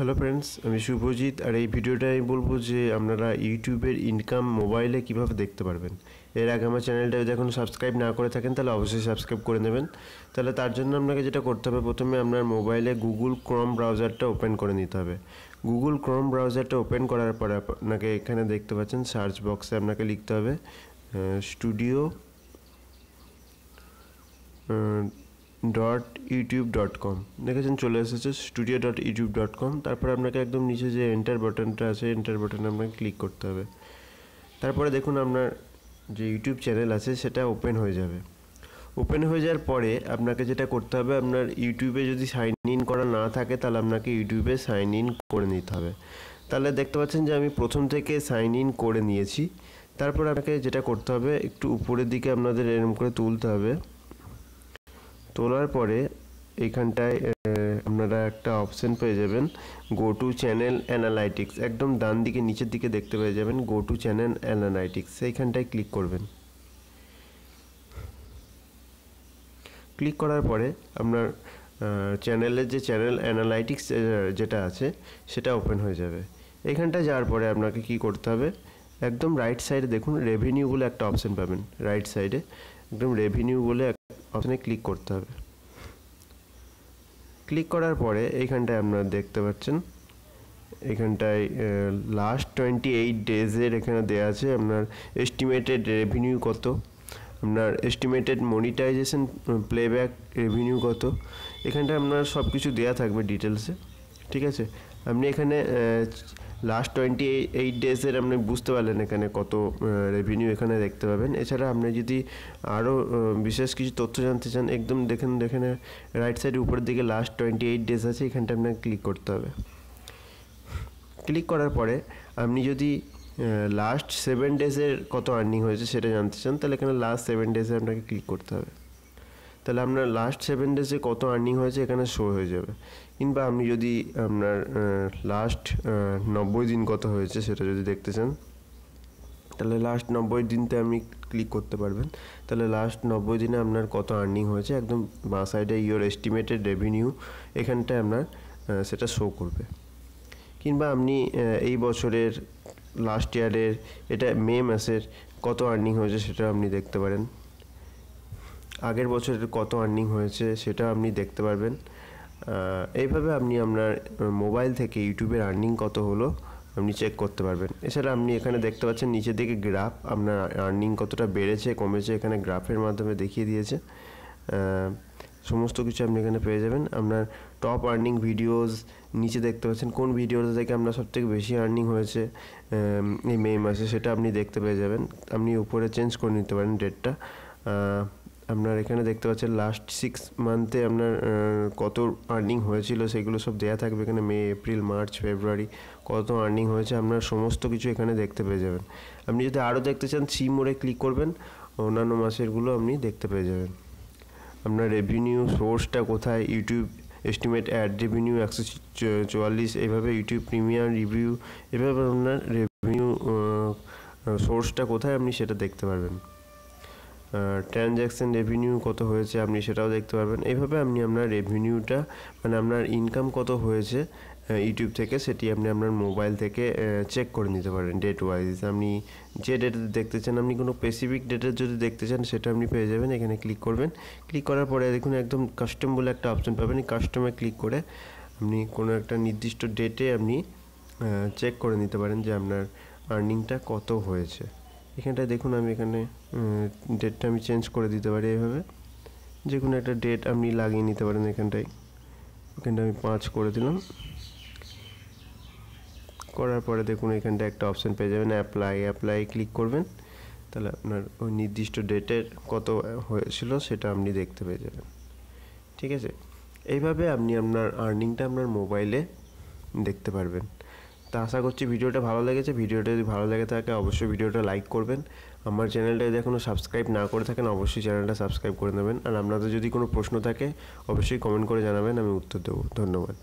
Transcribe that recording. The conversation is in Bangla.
হ্যালো ফ্রেন্ডস আমি শুভজিৎ আর এই ভিডিওটা আমি বলব যে আপনারা ইউটিউবের ইনকাম মোবাইলে কীভাবে দেখতে পারবেন। এর আগে আমার চ্যানেলটা যদি এখন সাবস্ক্রাইব না করে থাকেন, তাহলে অবশ্যই সাবস্ক্রাইব করে নেবেন। তাহলে তার জন্য আপনাকে যেটা করতে হবে, প্রথমে আপনার মোবাইলে গুগল ক্রোম ব্রাউজারটা ওপেন করে নিতে হবে। গুগল ক্রোম ব্রাউজারটা ওপেন করার পরে আপনাকে এখানে দেখতে পাচ্ছেন সার্চ বক্সে আপনাকে লিখতে হবে studio dot YouTube dot com দেখেছেন, চলে এসেছে studio dot YouTube dot com তারপর আপনাকে একদম নিচে যে এন্টার বাটনটা আছে এন্টার বাটনে আপনাকে ক্লিক করতে হবে। তারপরে দেখুন, আপনার যে ইউটিউব চ্যানেল আছে, সেটা ওপেন হয়ে যাবে। ওপেন হয়ে যাওয়ার পরে আপনাকে যেটা করতে হবে, আপনার ইউটিউবে যদি সাইন ইন করা না থাকে, তাহলে আপনাকে ইউটিউবে সাইন ইন করে নিতে হবে। তাহলে দেখতে পাচ্ছেন যে আমি প্রথম থেকে সাইন ইন করে নিয়েছি। তারপর আপনাকে যেটা করতে হবে, একটু উপরের দিকে আপনাদের এরকম করে তুলতে হবে। তোলার পরে এইখানটায় আপনারা একটা অপশন পেয়ে যাবেন গো টু চ্যানেল অ্যানালাইটিক্স একদম ডান দিকে, নিচের দিকে দেখতে পেয়ে যাবেন গো টু চ্যানেল অ্যানালাইটিক্স সেইখানটায় ক্লিক করবেন। ক্লিক করার পরে আপনার চ্যানেলের যে চ্যানেল অ্যানালাইটিক্স যেটা আছে, সেটা ওপেন হয়ে যাবে। এখানটায় যাওয়ার পরে আপনাকে কি করতে হবে? একদম রাইট সাইডে দেখুন রেভিনিউ বলে একটা অপশন পাবেন। রাইট সাইডে একদম রেভিনিউ বলে অপশানে ক্লিক করতে হবে। ক্লিক করার পরে এইখানটায় আপনারা দেখতে পাচ্ছেন এখানটায় লাস্ট টোয়েন্টি এইট ডেজের এখানে দেওয়া আছে আপনার এস্টিমেটেড রেভিনিউ কত, আপনার এস্টিমেটেড মনিটাইজেশন প্লেব্যাক রেভিনিউ কত। এখানটায় আপনার সব কিছু দেওয়া থাকবে ডিটেলসে ঠিক আছে? আপনি এখানে লাস্ট টোয়েন্টি এইট ডেজের আপনি বুঝতে পারলেন এখানে কত রেভিনিউ এখানে দেখতে পাবেন। এছাড়া আপনি যদি আরও বিশেষ কিছু তথ্য জানতে চান, একদম দেখেন দেখেন রাইট সাইড উপরের দিকে লাস্ট টোয়েন্টি এইট ডেজ আছে, এখানটা আপনাকে ক্লিক করতে হবে। ক্লিক করার পরে আপনি যদি লাস্ট সেভেন ডেজের কত আর্নিং হয়েছে সেটা জানতে চান, তাহলে এখানে লাস্ট সেভেন ডেজে আপনাকে ক্লিক করতে হবে। তাহলে আপনার লাস্ট সেভেন ডেজে কত আর্নিং হয়েছে এখানে শো হয়ে যাবে। কিংবা আপনি যদি আপনার লাস্ট নব্বই দিন কত হয়েছে সেটা যদি দেখতে চান, তাহলে লাস্ট নব্বই দিনতে আপনি ক্লিক করতে পারবেন। তাহলে লাস্ট নব্বই দিনে আপনার কত আর্নিং হয়েছে একদম বাঁ সাইডে ইয়োর এস্টিমেটেড রেভিনিউ এখানটায় আপনার সেটা শো করবে। কিংবা আপনি এই বছরের লাস্ট ইয়ারের এটা মে মাসের কত আর্নিং হয়েছে সেটা আপনি দেখতে পারেন। আগের বছরের কত আর্নিং হয়েছে সেটা আপনি দেখতে পারবেন। এইভাবে আপনি আপনার মোবাইল থেকে ইউটিউবের আর্নিং কত হলো আপনি চেক করতে পারবেন। এছাড়া আপনি এখানে দেখতে পাচ্ছেন নিচের দিকে গ্রাফ আপনার আর্নিং কতটা বেড়েছে, কমেছে, এখানে গ্রাফের মাধ্যমে দেখিয়ে দিয়েছে। সমস্ত কিছু আপনি এখানে পেয়ে যাবেন। আপনার টপ আর্নিং ভিডিওস নিচে দেখতে পাচ্ছেন কোন ভিডিওটা থেকে আপনার সবথেকে বেশি আর্নিং হয়েছে এই মে মাসে সেটা আপনি দেখতে পেয়ে যাবেন। আপনি উপরে চেঞ্জ করে নিতে পারেন ডেটটা আপনার এখানে দেখতে পাচ্ছেন লাস্ট সিক্স মান্থে আপনার কত আর্নিং হয়েছিল সেগুলো সব দেওয়া থাকবে এখানে, মে, এপ্রিল, মার্চ, ফেব্রুয়ারি, কত আর্নিং হয়েছে, আপনার সমস্ত কিছু এখানে দেখতে পেয়ে যাবেন। আপনি যদি আরও দেখতে চান সি মোড়ে ক্লিক করবেন, অন্যান্য মাসেরগুলো আপনি দেখতে পেয়ে যাবেন। আপনার রেভিনিউ সোর্সটা কোথায় ইউটিউব এস্টিমেট অ্যাড রেভিনিউ একশো চুয়াল্লিশ এইভাবে ইউটিউব প্রিমিয়াম রিভিউ এভাবে আপনার রেভিনিউ সোর্সটা কোথায় আপনি সেটা দেখতে পারবেন। ট্রানজ্যাকশান রেভিনিউ কত হয়েছে আপনি সেটাও দেখতে পারবেন। এইভাবে আপনি আপনার রেভিনিউটা মানে আপনার ইনকাম কত হয়েছে ইউটিউব থেকে সেটি আপনি আপনার মোবাইল থেকে চেক করে নিতে পারেন ডেট ওয়াইজ আপনি যে ডেটে দেখতে চান, আপনি কোনো স্পেসিফিক ডেটের যদি দেখতে চান, সেটা আপনি পেয়ে যাবেন, এখানে ক্লিক করবেন। ক্লিক করার পরে দেখুন একদম কাস্টম বলে একটা অপশন পাবেন কাস্টমে ক্লিক করে আপনি কোনো একটা নির্দিষ্ট ডেটে আপনি চেক করে নিতে পারেন যে আপনার আর্নিংটা কত হয়েছে। এখানটায় দেখুন আমি এখানে ডেটটা আমি চেঞ্জ করে দিতে পারি এভাবে যে কোনো একটা ডেট আপনি লাগিয়ে নিতে পারেন এখানটায়। এখানটা আমি পাঁচ করে দিলাম। করার পরে দেখুন এখানটা একটা অপশান পেয়ে যাবেন অ্যাপ্লাই অ্যাপ্লাই ক্লিক করবেন, তাহলে আপনার ওই নির্দিষ্ট ডেটের কত হয়েছিল সেটা আপনি দেখতে পেয়ে যাবেন। ঠিক আছে? এইভাবে আপনি আপনার আর্নিংটা আপনার মোবাইলে দেখতে পারবেন। তা আশা করছি ভিডিওটা ভালো লেগেছে। ভিডিওটা যদি ভালো লেগে থাকে, অবশ্যই ভিডিওটা লাইক করবেন। আমার চ্যানেলটা যদি এখনও সাবস্ক্রাইব না করে থাকেন, অবশ্যই চ্যানেলটা সাবস্ক্রাইব করে নেবেন। আর আপনাদের যদি কোনো প্রশ্ন থাকে, অবশ্যই কমেন্ট করে জানাবেন, আমি উত্তর দেবো। ধন্যবাদ।